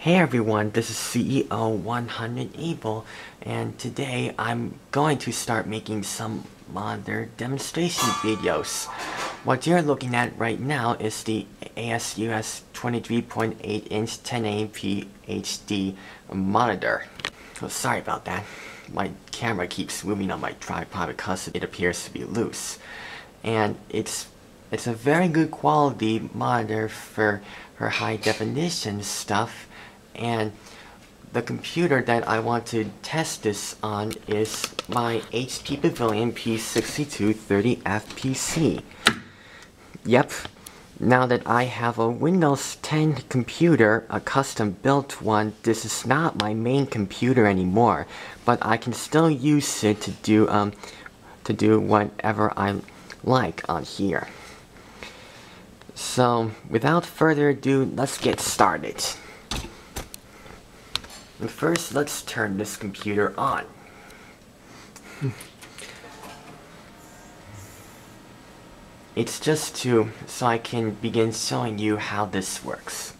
Hey everyone, this is CEO100able, and today I'm going to start making some monitor demonstration videos. What you're looking at right now is the ASUS 23.8 inch 1080p HD monitor. Oh, sorry about that. My camera keeps moving on my tripod because it appears to be loose. And it's it's a very good quality monitor for, for high definition stuff and the computer that I want to test this on is my HP Pavilion P6230F PC. Yep, now that I have a Windows 10 computer, a custom built one, this is not my main computer anymore, but I can still use it to do um to do whatever I like on here. So, without further ado, let's get started. And first, let's turn this computer on. it's just to, so I can begin showing you how this works.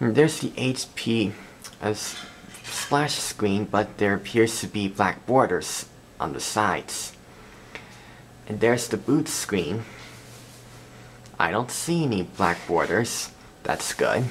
There's the HP as splash screen, but there appears to be black borders on the sides. And there's the boot screen. I don't see any black borders. That's good.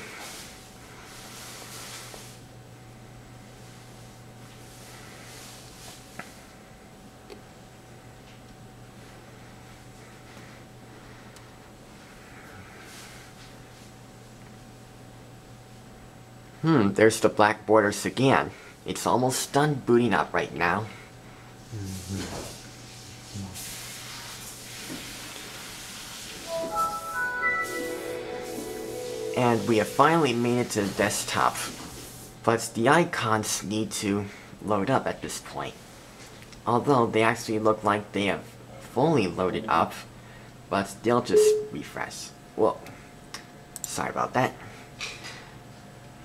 Hmm, there's the black borders again. It's almost done booting up right now. And we have finally made it to the desktop. But the icons need to load up at this point. Although they actually look like they have fully loaded up, but they'll just refresh. Whoa. Sorry about that.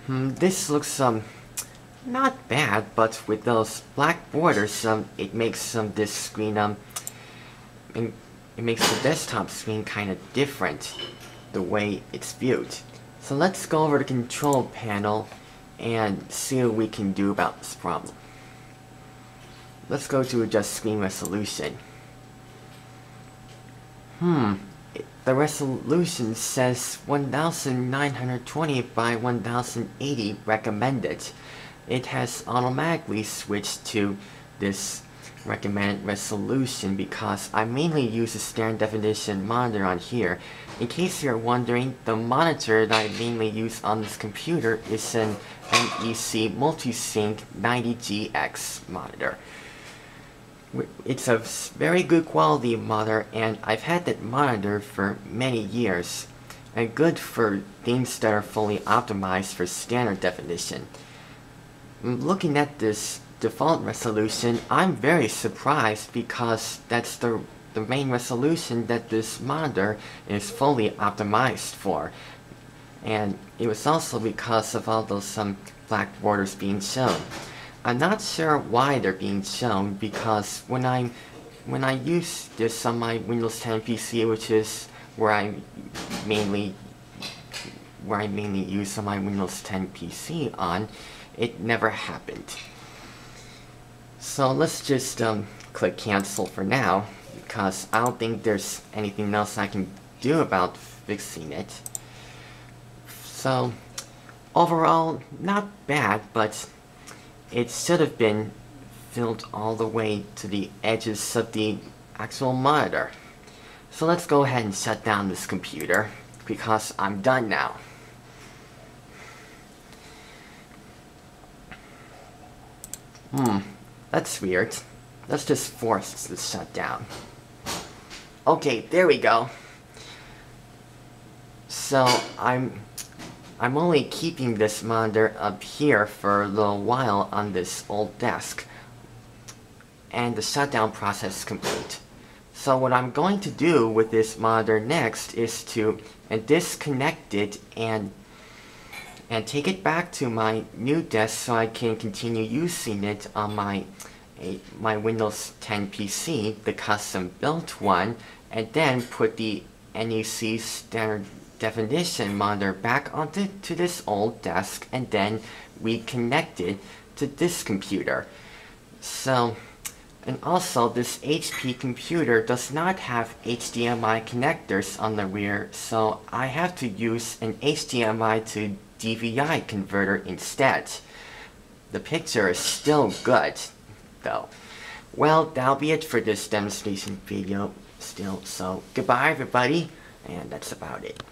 Hmm, this looks, um, not bad, but with those black borders, um, it makes, um, this screen, um, it, makes the desktop screen kind of different, the way it's viewed. So let's go over to the control panel and see what we can do about this problem. Let's go to adjust screen resolution. Hmm, the resolution says 1920 by 1080 recommended. It has automatically switched to this recommended resolution because I mainly use a standard definition monitor on here. In case you're wondering, the monitor that I mainly use on this computer is an NEC Multisync 90GX monitor. It's a very good quality monitor and I've had that monitor for many years and good for things that are fully optimized for standard definition. Looking at this default resolution, I'm very surprised because that's the, the main resolution that this monitor is fully optimized for. And it was also because of all those some um, black borders being shown. I'm not sure why they're being shown because when I when I use this on my Windows 10 PC, which is where I mainly where I mainly use on my Windows 10 PC on, it never happened. So let's just um, click cancel for now because I don't think there's anything else I can do about fixing it. So overall, not bad, but it should have been filled all the way to the edges of the actual monitor. So let's go ahead and shut down this computer because I'm done now. Hmm, that's weird. Let's just force this shut down. Okay, there we go. So I'm I'm only keeping this monitor up here for a little while on this old desk. And the shutdown process is complete. So what I'm going to do with this monitor next is to disconnect it and and take it back to my new desk so I can continue using it on my a, my Windows 10 PC, the custom built one, and then put the NEC standard definition monitor back onto to this old desk and then we connected to this computer. So, and also this HP computer does not have HDMI connectors on the rear, so I have to use an HDMI to DVI converter instead. The picture is still good, though. Well, that'll be it for this demonstration video still, so goodbye everybody, and that's about it.